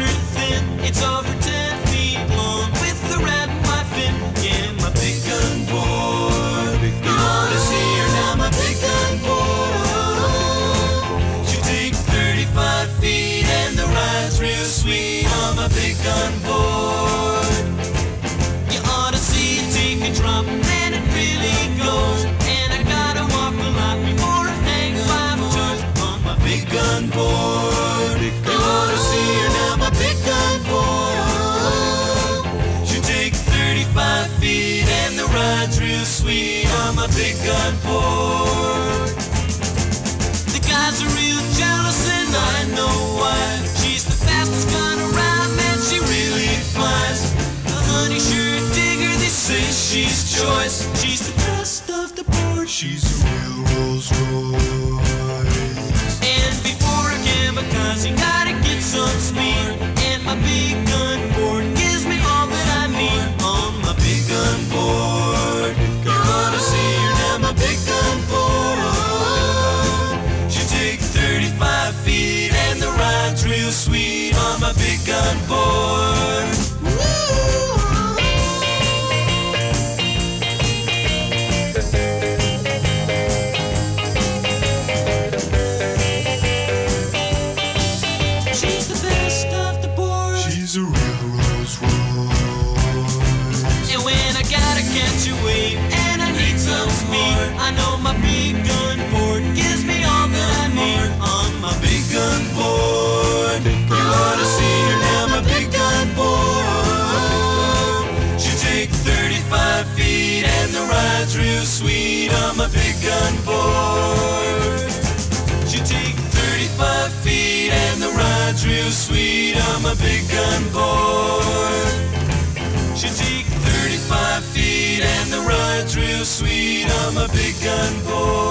It's over ten feet long with the red and white fin. Big gun board. Big gun board. She'll 35 feet and the ride's real sweet big gun board. Ride's real sweet big gun board. The guys are real jealous Catch a wave and I need some speed, I know my big gun board gives me all that I need on my big gun board. You ought to see her now, my big gun board. She take 35 feet and the ride's real sweet on my big gun board. She take 35 feet and the ride's real sweet on my big gun board. She on my big gun board.